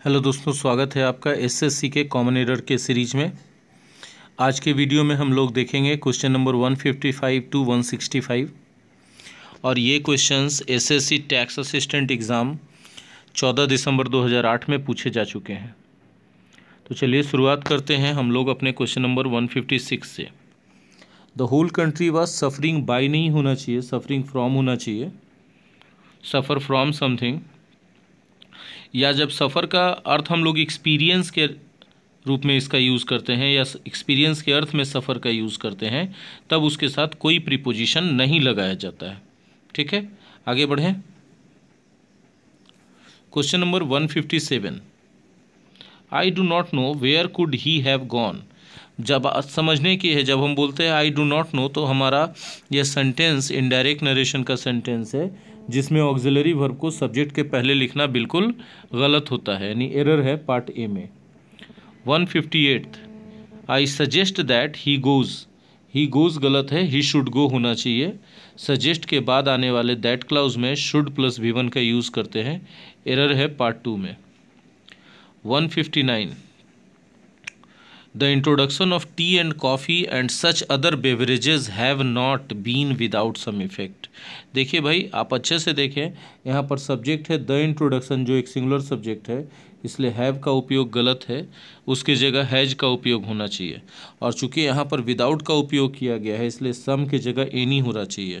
Hello दोस्तों, स्वागत है आपका एसएससी के कॉमन एरर के सीरीज़ में। आज के वीडियो में हम लोग देखेंगे क्वेश्चन नंबर 155 टू 165 और ये questions SSC tax assistant exam 14 दिसंबर 2008 में पूछे जा चुके हैं। तो चलिए शुरुआत करते हैं हम लोग अपने क्वेश्चन नंबर 156 से। The whole country was suffering by नहीं होना चाहिए, सफरिंग फ्रॉम होना चाहिए। Suffer from something. या जब सफ़र का अर्थ हम लोग एक्सपीरियंस के रूप में इसका यूज़ करते हैं या एक्सपीरियंस के अर्थ में सफ़र का यूज़ करते हैं, तब उसके साथ कोई प्रीपोजिशन नहीं लगाया जाता है। ठीक है? आगे बढ़ें। Question number one fifty seven I do not know where could he have gone जब समझने की है, जब हम बोलते हैं आई डू नॉट नो तो हमारा यह सेंटेंस इनडायरेक्ट नरेशन का सेंटेंस है जिसमें ऑक्सिलरी वर्ब को सब्जेक्ट के पहले लिखना बिल्कुल गलत होता है, यानी एरर है पार्ट ए में। One fifty eight I suggest that he goes he goes गलत है ही शुड गो होना चाहिए। सजेस्ट के बाद आने वाले दैट क्लाउज में शुड प्लस वी वन का यूज़ करते हैं। एरर है पार्ट टू में। One fifty nine the introduction of tea and coffee and such other beverages have not been without some effect देखिए भाई, आप अच्छे से देखें, यहाँ पर सब्जेक्ट है द इंट्रोडक्शन जो एक सिंगुलर सब्जेक्ट है, इसलिए हैव का उपयोग गलत है, उसकी जगह हैज़ का उपयोग होना चाहिए। और चूँकि यहाँ पर विदाउट का उपयोग किया गया है, इसलिए सम की जगह एनी होना चाहिए।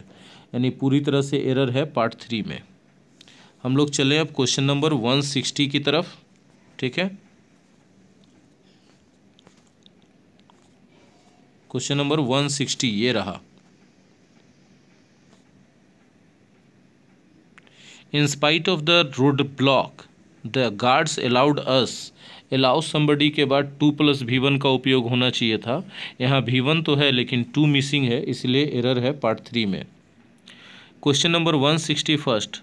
यानी पूरी तरह से एरर है पार्ट थ्री में। हम लोग चलें अब क्वेश्चन नंबर वन सिक्सटी की तरफ़, ठीक है? क्वेश्चन नंबर वन सिक्सटी ये रहा। In spite of the road block the guards allowed us allow somebody के बाद टू प्लस भी वन का उपयोग होना चाहिए था। यहाँ भी वन तो है, लेकिन टू मिसिंग है, इसलिए एरर है पार्ट थ्री में। Question number one sixty first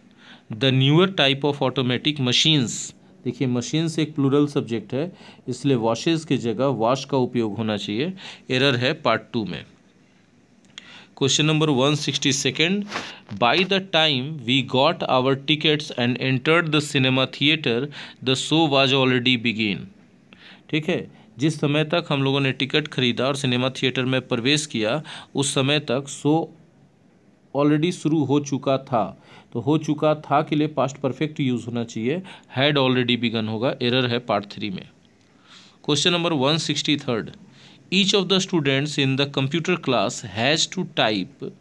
the newer type of automatic machines देखिए मशीन से एक प्लूरल सब्जेक्ट है, इसलिए वॉशेज़ की जगह वॉश का उपयोग होना चाहिए। एरर है पार्ट टू में। Question number one sixty second by the time we got our tickets and entered the cinema theatre the show was already begin ठीक है? जिस समय तक हम लोगों ने टिकट खरीदा और सिनेमा थिएटर में प्रवेश किया, उस समय तक शो ऑलरेडी शुरू हो चुका था। तो हो चुका था के लिए पास्ट परफेक्ट यूज़ होना चाहिए। हैड ऑलरेडी बिगन होगा। एरर है पार्ट थ्री में। Question number one sixty third each of the students in the computer class has to type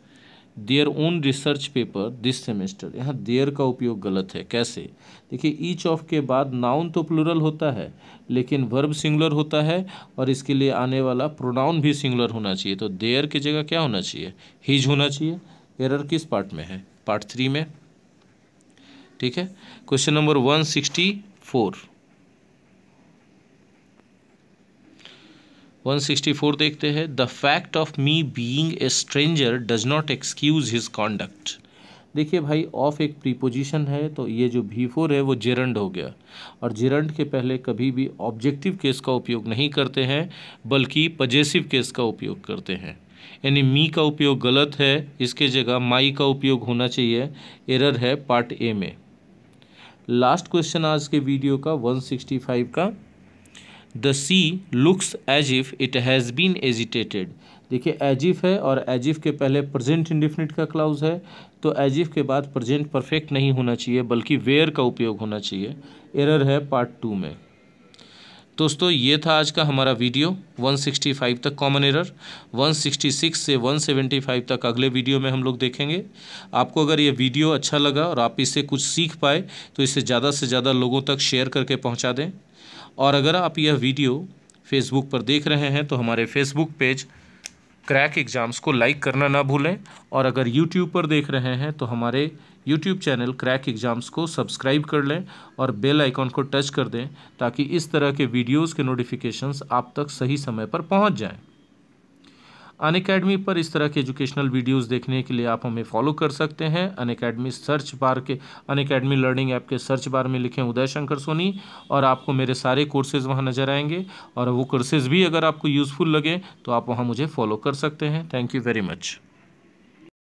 their own research paper this semester यहाँ their का उपयोग गलत है। कैसे? देखिए ईच ऑफ़ के बाद नाउन तो प्लूरल होता है, लेकिन वर्ब सिंगुलर होता है और इसके लिए आने वाला प्रोनाउन भी सिंगुलर होना चाहिए। तो देयर की जगह क्या होना चाहिए? हिज होना चाहिए। एरर किस पार्ट में है? पार्ट थ्री में? ठीक है? Question number one sixty four one sixty four देखते हैं। The fact of me being a stranger does not excuse his conduct देखिए भाई ऑफ़ एक प्रीपोजिशन है तो ये जो भी फोर है, वो जेरंड हो गया। और जेरंड के पहले कभी भी ऑब्जेक्टिव केस का उपयोग नहीं करते हैं, बल्कि पजेसिव केस का उपयोग करते हैं। यानी मी का उपयोग गलत है, इसके जगह माई का उपयोग होना चाहिए। एरर है पार्ट ए में। लास्ट क्वेश्चन आज के वीडियो का 165 का। The sea looks as if it has been agitated देखिए एजिफ है और एजिफ के पहले प्रेजेंट इंडिफिनिट का क्लाउज है तो एजिफ के बाद प्रेजेंट परफेक्ट नहीं होना चाहिए, बल्कि वेयर का उपयोग होना चाहिए। एरर है पार्ट टू में। दोस्तों, ये था आज का हमारा वीडियो 165 तक कॉमन एरर 166 से 175 तक अगले वीडियो में हम लोग देखेंगे। आपको अगर ये वीडियो अच्छा लगा और आप इससे कुछ सीख पाए तो इसे ज़्यादा से ज़्यादा लोगों तक शेयर करके पहुँचा दें। और अगर आप यह वीडियो फेसबुक पर देख रहे हैं तो हमारे फेसबुक पेज क्रैक एग्ज़ाम्स को लाइक करना ना भूलें। और अगर यूट्यूब पर देख रहे हैं तो हमारे यूट्यूब चैनल क्रैक एग्ज़ाम्स को सब्सक्राइब कर लें और बेल आइकॉन को टच कर दें, ताकि इस तरह के वीडियोस के नोटिफिकेशंस आप तक सही समय पर पहुँच जाएँ। अन अकेडमी पर इस तरह के एजुकेशनल वीडियोज़ देखने के लिए आप हमें फॉलो कर सकते हैं। अन अकेडमी सर्च बार के, अन अकेडमी लर्निंग ऐप के सर्च बार में लिखें उदय शंकर सोनी और आपको मेरे सारे कोर्सेज़ वहाँ नज़र आएँगे। और वो कोर्सेज़ भी अगर आपको यूज़फुल लगे तो आप वहाँ मुझे फॉलो कर सकते हैं। Thank you very much.